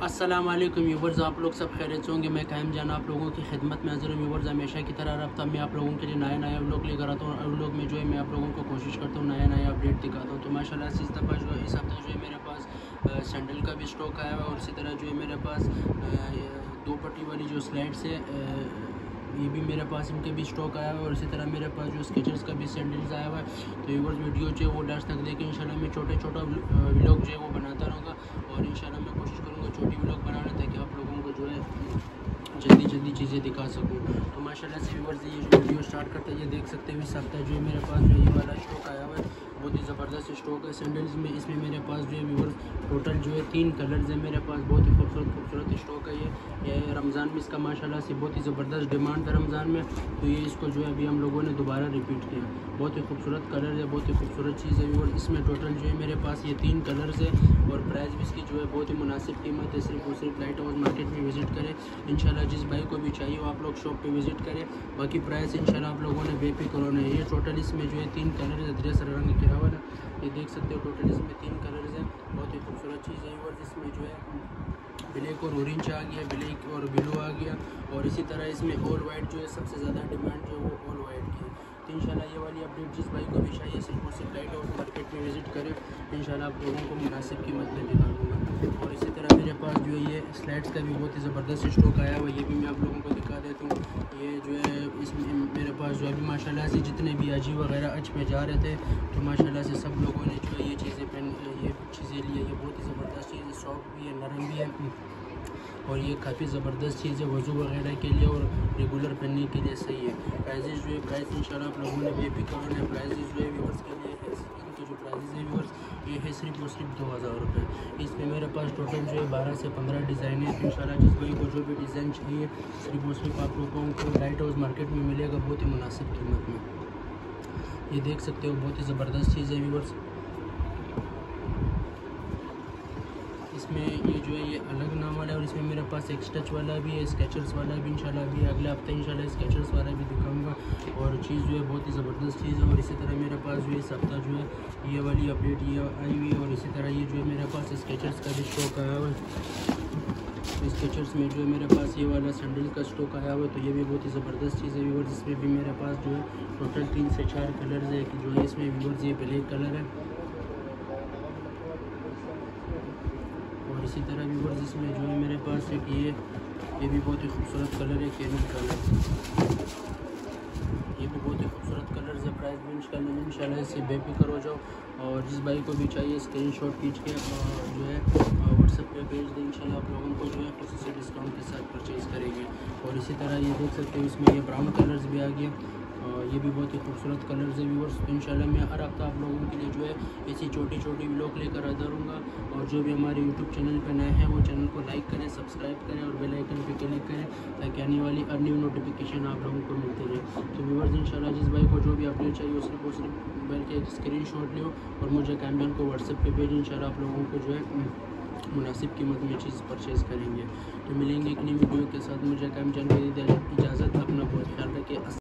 السلام علیکم یوورز، آپ لوگ سب خیریت سے ہوں گے۔ میں قائم جانا آپ لوگوں کی خدمت میں حاضر ہوں۔ یوورز، ہمیشہ کی طرح رفتہ میں آپ لوگوں کے لیے نئے نئے ولوگ لے کر آتا ہوں۔ اور ولوگ میں جو ہے میں آپ لوگوں کو کوشش کرتا ہوں نیا نیا اپڈیٹ دکھاتا ہوں۔ تو ماشاء اللہ اس دفعہ جو ہے، اس ہفتے جو ہے میرے پاس سینڈل کا بھی اسٹاک آیا ہوا اور اسی طرح جو ہے میرے پاس دو پٹی والی جو سلائڈس ہے یہ بھی میرے پاس ان کے بھی اسٹاک آیا ہوا ہے اور اسی طرح میرے پاس جو اسکیچرس کا بھی سینڈلز آیا ہوا ہے، تو یہ ویڈیو جو ہے وہ لاسٹ تک دیکھیں انشاءاللہ میں چھوٹے چھوٹا ولاگ جو ہے وہ بناتا رہوں گا اور انشاءاللہ میں کوشش کروں گا چھوٹی ولاگ بنانا تاکہ آپ لوگوں کو جو ہے جلدی جلدی چیزیں دکھا سکوں۔ تو ماشاء اللہ سے ویورز یہ جو ویڈیو اسٹارٹ کرتا ہے، یہ دیکھ سکتے ہیں اس ہفتہ جو ہے میرے پاس جو یہ والا اسٹاک آیا ہوا ہے، بہت ہی زبردست اسٹاک ہے۔ سینڈلز میں اس میں میرے پاس جو ہے ویورز ٹوٹل جو ہے تین کلرز ہیں میرے پاس، بہت ہی خوبصورت خوبصورت اسٹاک ہے یہ۔ یہ رمضان میں اس کا ماشاء اللہ سے بہت ہی زبردست ڈیمانڈ ہے رمضان میں۔ تو یہ اس کو جو ہے ابھی ہم لوگوں نے دوبارہ ریپیٹ کیا۔ بہت ہی خوبصورت کلر ہے، بہت ہی خوبصورت چیز ہے۔ اور اس میں ٹوٹل جو ہے میرے پاس یہ تین کلرز ہے اور پرائز بھی اس کی جو ہے بہت ہی مناسب قیمت ہے۔ صرف اور صرف لائٹ ہاؤس مارکیٹ میں وزٹ کریں۔ انشاءاللہ جس بھائی کو بھی چاہیے وہ آپ لوگ شاپ پہ وزٹ کریں۔ باقی پرائز انشاءاللہ آپ لوگوں نے بے فکر ہونا ہے۔ یہ ٹوٹل اس میں جو ہے تین کلرز ہے۔ رنگ کے والا یہ دیکھ سکتے ہو ٹوٹل اس میں تین کلرز ہیں، بہت ہی خوبصورت چیز ہے اور اس میں جو ہے بلیک اور اورنج آ گیا، بلیک اور بلو آ گیا اور اسی طرح اس میں آل وائٹ جو ہے سب سے زیادہ ڈیمانڈ جو ہے وہ آل وائٹ کی ہے۔ تو انشاءاللہ یہ والی اپڈیٹ جس بھائی کو بھی چاہیے صرف اور صرف لائٹ اور مارکیٹ میں وزٹ کرے، انشاءاللہ آپ لوگوں کو مناسب قیمت میں دکھا دوں گا۔ اور اسی طرح میرے پاس جو ہے یہ سلائڈس کا بھی بہت ہی زبردست اسٹاک آیا ہوا یہ بھی میں آپ لوگوں کو دکھا دیتا ہوں۔ یہ جو ہے اس میں میرے پاس جو ابھی ماشاء اللہ سے جتنے بھی اجی وغیرہ اچ پہ جا رہے تھے، تو ماشاء اللہ سے سب لوگوں نے جو ہے یہ چیزیں پہن یہ چیزیں لی یہ بہت ہی زبردست چیز ہے سافٹ بھی ہے، نرم بھی ہے۔ اور یہ کافی زبردست چیز ہے وضو وغیرہ کے لیے اور ریگولر پہننے کے لیے صحیح ہے۔ پرائزز جو ہے پرائز ان شاء اللہ آپ لوگوں نے بے فکر ہونا ہے پرائزز جو ہے ویورس کے لیے یہ ہے صرف اور صرف دو ہزار روپے۔ اس میں میرے پاس ٹوٹل جو ہے بارہ سے پندرہ ڈیزائن ہے ان شاء اللہ جس بھائی کو جو بھی ڈیزائن چاہیے، صرف اور صرف آپ لوگوں کو لائٹ ہاؤس مارکیٹ میں ملے گا، بہت ہی مناسب قیمت میں۔ یہ دیکھ سکتے ہو، بہت ہی زبردست چیز ہے ویورس اس میں یہ جو ہے، یہ الگ نام والا ہے اور اس میں میرے پاس ایکس ٹچ والا بھی ہے اسکیچرس والا بھی، انشاءاللہ ابھی اگلے ہفتے انشاءاللہ اسکیچرس والا بھی دکھاؤں گا۔ اور چیز جو ہے، بہت ہی زبردست چیز ہے اور اسی طرح میرے پاس جو ہے اس ہفتہ جو ہے، یہ والی اپڈیٹ یہ آئی ہوئی ہے اور اسی طرح یہ جو ہے میرے پاس اسکیچرس کا بھی اسٹاک آیا ہوا ہے۔ اسکیچرس میں جو ہے میرے پاس یہ والا سینڈل کا اسٹاک آیا ہوا ہے، تو یہ بھی بہت ہی زبردست چیز ہے ویورز اس میں بھی میرے پاس جو ہے ٹوٹل تین سے چار کلرز ہے جو ہے اس میں ویورز یہ بلیک کلر ہے۔ اور اسی طرح ویورز اس میں جو ہے میرے پاس ایک یہ یہ بھی بہت ہی خوبصورت کلر ہے کیمل کلر۔ یہ بھی بہت ہی خوبصورت کلرز ہے، پرائز بھی ان شاء اللہ اس سے بے فکر ہو جاؤ۔ اور جس بھائی کو بھی چاہیے اسکرین شاٹ کھینچ کے جو ہے واٹس ایپ پہ بھیج دیں، انشاءاللہ آپ لوگوں کو جو ہے خصوصی ڈسکاؤنٹ کے ساتھ پرچیز کریں گے۔ اور اسی طرح یہ دیکھ سکتے ہیں اس میں یہ براؤن کلرز بھی آ گیا یہ بھی بہت ہی خوبصورت کلرز ہے ویورس تو انشاءاللہ میں ہر ہفتہ آپ لوگوں کے لیے جو ہے ایسی چھوٹی چھوٹی ولاگ لے کر آتا رہوں گا. اور جو بھی ہمارے یوٹیوب چینل پہ نئے ہیں، وہ چینل کو لائک کریں سبسکرائب کریں اور بیل آئکن پہ کلک کریں تاکہ آنے والی ہر نیو نوٹیفیکیشن آپ لوگوں کو ملتی رہے. تو ویورز انشاءاللہ جس بھائی کو جو بھی اپڈیٹ چاہیے وہ صرف وہ صرف بلکہ ایک اسکرین شاٹ لو اور مجھے کیمرین کو واٹس ایپ پہ بھیجیں، انشاءاللہ آپ لوگوں کو جو ہے مناسب قیمت میں چیز پرچیز کریں گے. تو ملیں گے ایک نئی ویڈیو کے ساتھ. مجھے کام جان اجازت اپنا بہت خیال رکھے